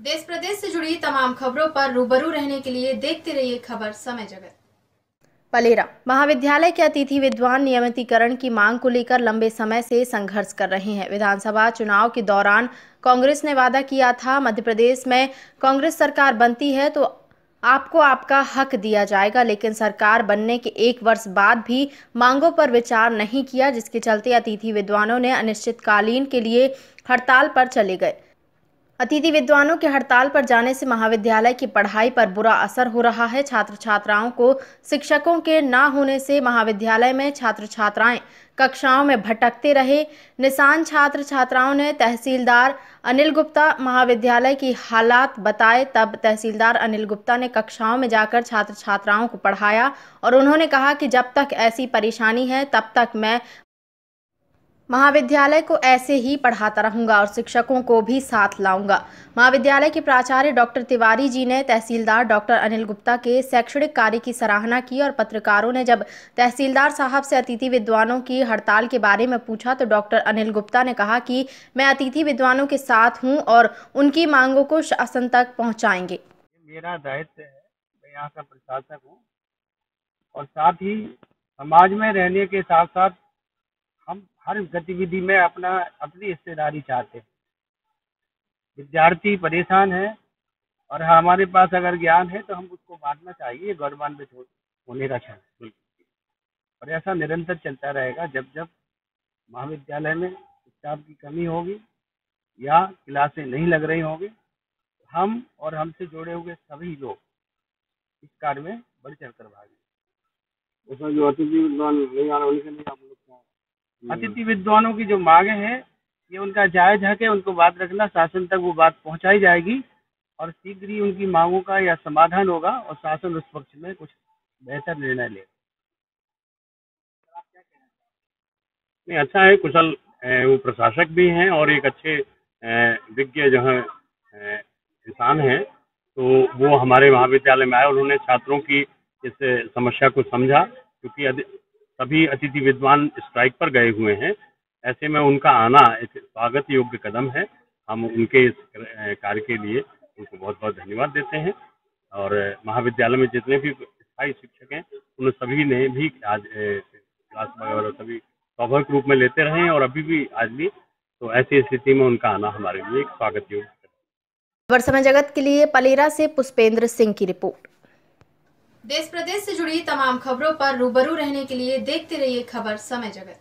देश प्रदेश से जुड़ी तमाम खबरों पर रूबरू रहने के लिए देखते रहिए खबर समय जगत। पलेरा महाविद्यालय के अतिथि विद्वान नियमितीकरण की मांग को लेकर लंबे समय से संघर्ष कर रहे हैं। विधानसभा चुनाव के दौरान कांग्रेस ने वादा किया था मध्य प्रदेश में कांग्रेस सरकार बनती है तो आपको आपका हक दिया जाएगा, लेकिन सरकार बनने के एक वर्ष बाद भी मांगों पर विचार नहीं किया, जिसके चलते अतिथि विद्वानों ने अनिश्चितकालीन के लिए हड़ताल पर चले गए। अतिथि विद्वानों के हड़ताल पर जाने से महाविद्यालय की पढ़ाई पर बुरा असर हो रहा है। छात्र छात्राओं को, शिक्षकों के ना होने से महाविद्यालय में छात्र छात्राएँ कक्षाओं में भटकते रहे। निशान छात्र छात्राओं ने तहसीलदार अनिल गुप्ता महाविद्यालय की हालात बताए, तब तहसीलदार अनिल गुप्ता ने कक्षाओं में जाकर छात्र छात्राओं को पढ़ाया और उन्होंने कहा कि जब तक ऐसी परेशानी है, तब तक मैं महाविद्यालय को ऐसे ही पढ़ाता रहूँगा और शिक्षकों को भी साथ लाऊँगा। महाविद्यालय के प्राचार्य डॉक्टर तिवारी जी ने तहसीलदार डॉक्टर अनिल गुप्ता के शैक्षणिक कार्य की सराहना की और पत्रकारों ने जब तहसीलदार साहब से अतिथि विद्वानों की हड़ताल के बारे में पूछा तो डॉक्टर अनिल गुप्ता ने कहा कि मैं अतिथि विद्वानों के साथ हूँ और उनकी मांगों को शासन तक पहुँचाएँगे। मेरा दायित्व है, मैं यहाँ का प्रशासक हूँ और साथ ही समाज में रहने के साथ साथ हर गतिविधि में अपना अपनी हिस्सेदारी चाहते हैं। विद्यार्थी परेशान है और हमारे पास अगर ज्ञान है तो हम उसको बांटना चाहिए, गौरवान्वित होने का चाहिए और ऐसा निरंतर चलता रहेगा जब जब महाविद्यालय में स्टाफ की कमी होगी या क्लासें नहीं लग रही होंगी, हम और हमसे जुड़े हुए सभी लोग इस कार्य में बढ़ चढ़ कर भागे उसमें जो अतिथि नहीं आना लिए आप लोग अतिथि विद्वानों की जो मांगे हैं ये उनका जायज़ हक है उनको बात रखना शासन तक वो बात पहुंचाई जाएगी और शीघ्र ही उनकी मांगों का या समाधान होगा और शासन उस पक्ष में कुछ बेहतर निर्णय लेगा नहीं अच्छा है कुशल वो प्रशासक भी हैं और एक अच्छे विज्ञ जो है इंसान हैं तो वो हमारे महाविद्यालय में आए उन्होंने छात्रों की इस समस्या को समझा क्योंकि सभी अतिथि विद्वान स्ट्राइक पर गए हुए हैं। ऐसे में उनका आना एक स्वागत योग्य कदम है। हम उनके इस कार्य के लिए उनको बहुत बहुत धन्यवाद देते हैं और महाविद्यालय में जितने भी स्थायी शिक्षक हैं, उन सभी ने भी आज क्लास वगैरह सभी स्वाभाविक रूप में लेते रहे हैं और अभी भी आज भी। तो ऐसी स्थिति में उनका आना हमारे लिए एक स्वागत योग्य। खबर समय जगत के लिए पलेरा से पुष्पेंद्र सिंह की रिपोर्ट। देश प्रदेश से जुड़ी तमाम खबरों पर रूबरू रहने के लिए देखते रहिए खबर समय जगत।